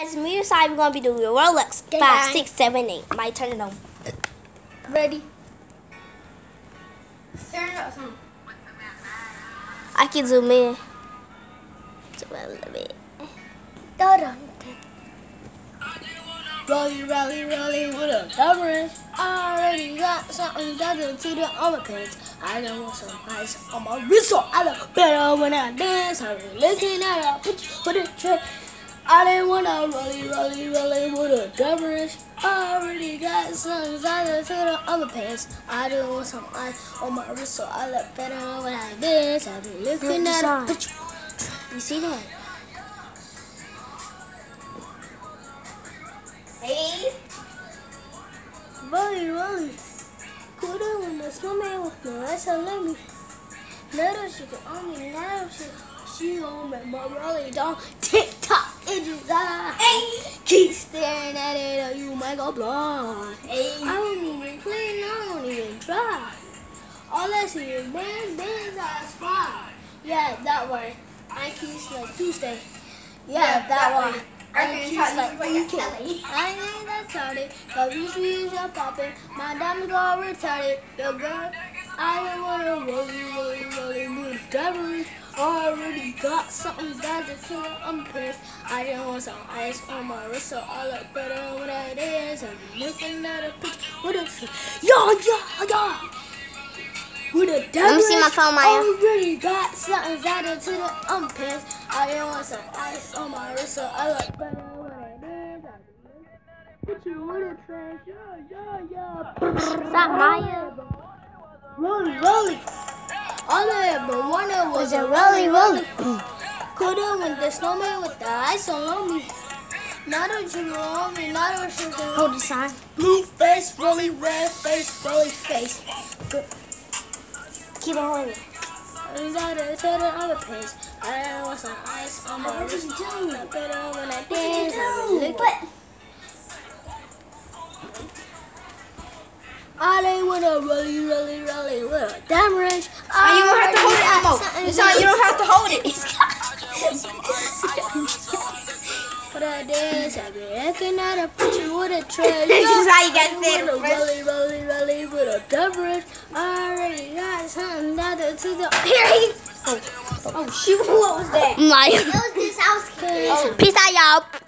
Guys, me and Sai, we're gonna be doing Roblox Okay, five, guys. six, seven, eight. My turn it on. Ready? Turn it up. I can zoom in. Zoom in a little bit. Dun Rolly, rolly, rolly with a coverage. I already got something done to the underpants. I don't want some ice on my wrist, so I look better when I dance. I'm looking at a picture with a trick. I didn't want to rolly, rolly, rolly with a coverage. I already got something done to the pants. I don't want some ice on my wrist, so I look better when I dance. I'm looking at a picture. You see that? Hey. Rolly, rolly. Cool down when the snowman with no ice and let me. Little she can on me now. She, she on my rolly down. Tick tock in his eye. Hey. Keep staring at it or you might go blind. Hey. I don't even clean, I don't even try. All I see is bands, bands, I spy. Yeah, that way. I keep like Tuesday. Yeah, that, way. I keep like weekend. I ain't that retarded, cause these views are popping. My diamonds all retarded. Yo, girl, I don't wanna roll rolly, rolly, rolly, move diamonds. Already got something bad to feel I'm pissed. I just want some ice on my wrist, so I look better when I dance. I'm looking at a picture with a yo, yo, yo. With a Let me see my phone, Maya. Already got something added to the I'm pissed. I just want some ice on my wrist, so I look better when I dance. Put you with a trash, yeah, yeah, yeah. Stop, Maya. Rolly, rolly. All I ever wanted was a a rolly, rolly, rolly. rolly. Could've went the snowman with the ice all on me. Not a on not a sugar. Hold the sign. Blue face, rolly, red face, rolly face. Good. Keep on holding. I gotta tell the other place. I want some ice on my What did wrist. you do? Look better when I What did dance. you I do? look- I didn't wanna rolly, rolly with a damn Ah, range. Oh, you don't have to hold it anymore. something It's all, you don't have to hold it. But I dance, I be looking at a picture with a treasure. This is how you get there. Rolly, rolly, rolly with a coverage. I already got something that to the. Here he. Oh, oh shoot! What was that? Maya. was this house. Oh. Peace out, y'all.